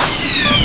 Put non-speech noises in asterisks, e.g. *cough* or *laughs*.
Yeah. *laughs*